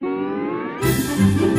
Música